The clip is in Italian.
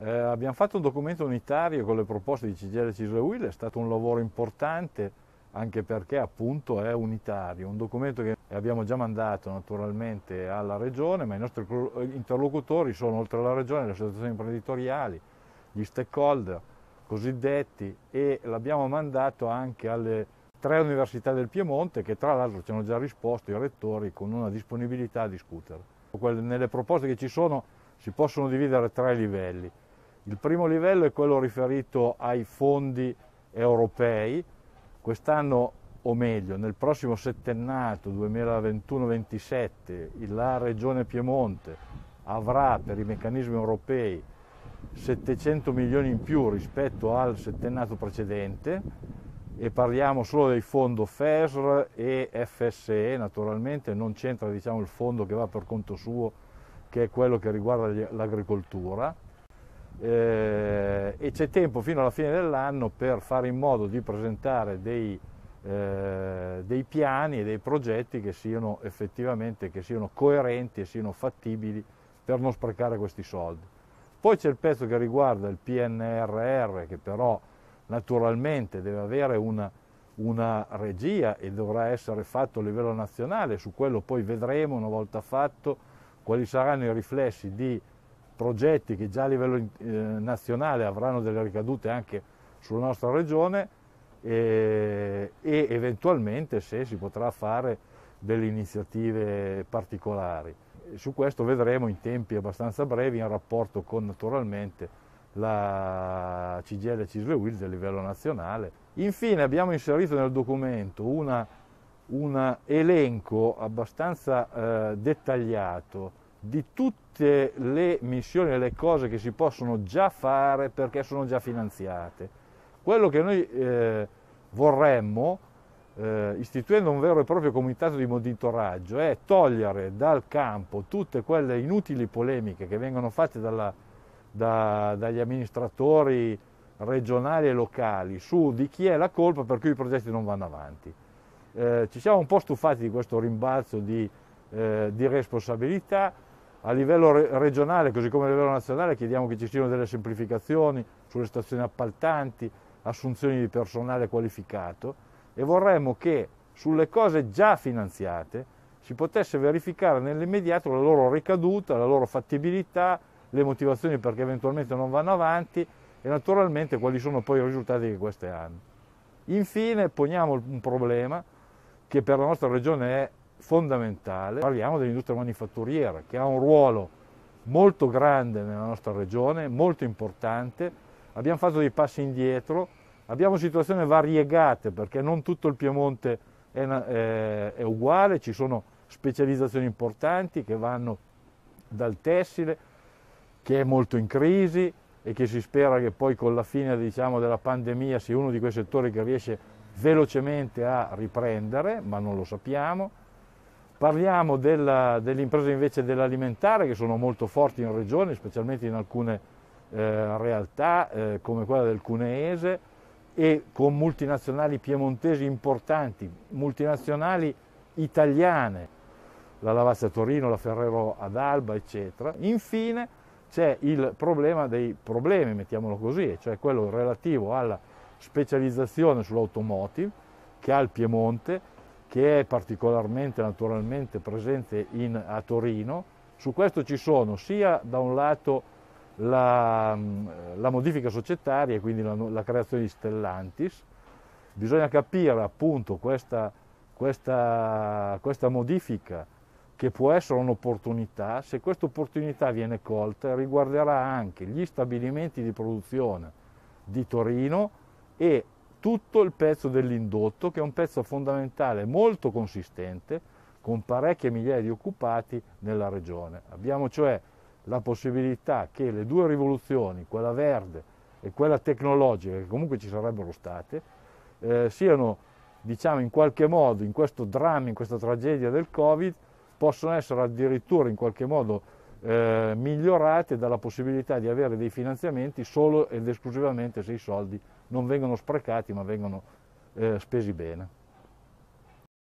Eh, abbiamo fatto un documento unitario con le proposte di CGL Cisle Will, è stato un lavoro importante anche perché appunto è unitario, un documento che abbiamo già mandato naturalmente alla Regione, ma i nostri interlocutori sono oltre alla Regione le associazioni imprenditoriali, gli stakeholder cosiddetti e l'abbiamo mandato anche alle tre università del Piemonte che tra l'altro ci hanno già risposto i rettori con una disponibilità a discutere. Nelle proposte che ci sono si possono dividere tre livelli. Il primo livello è quello riferito ai fondi europei. Quest'anno, o meglio, nel prossimo settennato 2021-27, la Regione Piemonte avrà per i meccanismi europei 700 milioni in più rispetto al settennato precedente. E parliamo solo del fondo FESR e FSE, naturalmente non c'entra diciamo, il fondo che va per conto suo, che è quello che riguarda l'agricoltura eh, e c'è tempo fino alla fine dell'anno per fare in modo di presentare dei, eh, dei piani e dei progetti che siano effettivamente che siano coerenti e siano fattibili per non sprecare questi soldi. Poi c'è il pezzo che riguarda il PNRR che però naturalmente deve avere una, una regia e dovrà essere fatto a livello nazionale, su quello poi vedremo una volta fatto quali saranno i riflessi di progetti che già a livello eh, nazionale avranno delle ricadute anche sulla nostra regione e, e eventualmente se si potrà fare delle iniziative particolari. Su questo vedremo in tempi abbastanza brevi in rapporto con naturalmente la CGL Cisle Wills a livello nazionale. Infine abbiamo inserito nel documento un elenco abbastanza eh, dettagliato di tutte le missioni e le cose che si possono già fare perché sono già finanziate. Quello che noi eh, vorremmo, eh, istituendo un vero e proprio comitato di monitoraggio, è togliere dal campo tutte quelle inutili polemiche che vengono fatte dalla, da, dagli amministratori regionali e locali su di chi è la colpa per cui i progetti non vanno avanti. Eh, ci siamo un po' stufati di questo rimbalzo di, eh, di responsabilità, a livello regionale, così come a livello nazionale, chiediamo che ci siano delle semplificazioni sulle stazioni appaltanti, assunzioni di personale qualificato e vorremmo che sulle cose già finanziate si potesse verificare nell'immediato la loro ricaduta, la loro fattibilità, le motivazioni perché eventualmente non vanno avanti e naturalmente quali sono poi i risultati che queste hanno. Infine poniamo un problema che per la nostra regione è fondamentale. Parliamo dell'industria manifatturiera che ha un ruolo molto grande nella nostra regione, molto importante. Abbiamo fatto dei passi indietro, abbiamo situazioni variegate perché non tutto il Piemonte è, è, è uguale, ci sono specializzazioni importanti che vanno dal tessile, che è molto in crisi e che si spera che poi con la fine diciamo, della pandemia sia uno di quei settori che riesce velocemente a riprendere, ma non lo sappiamo. Parliamo della, delle imprese invece dell'alimentare che sono molto forti in regione, specialmente in alcune eh, realtà eh, come quella del Cuneese e con multinazionali piemontesi importanti, multinazionali italiane, la Lavazza Torino, la Ferrero ad Alba, eccetera. Infine c'è il problema dei problemi, mettiamolo così, cioè quello relativo alla specializzazione sull'automotive che ha il Piemonte, che è particolarmente naturalmente presente in, a Torino. Su questo ci sono sia da un lato la, la modifica societaria, quindi la, la, creazione di Stellantis, bisogna capire appunto questa, questa, questa modifica che può essere un'opportunità, se questa opportunità viene colta riguarderà anche gli stabilimenti di produzione di Torino e tutto il pezzo dell'indotto, che è un pezzo fondamentale, molto consistente, con parecchie migliaia di occupati nella regione. Abbiamo cioè la possibilità che le due rivoluzioni, quella verde e quella tecnologica, che comunque ci sarebbero state, eh, siano, diciamo, in qualche modo, in questo dramma, in questa tragedia del Covid, possono essere addirittura in qualche modo eh, migliorate dalla possibilità di avere dei finanziamenti solo ed esclusivamente se i soldi non vengono sprecati ma vengono eh, spesi bene.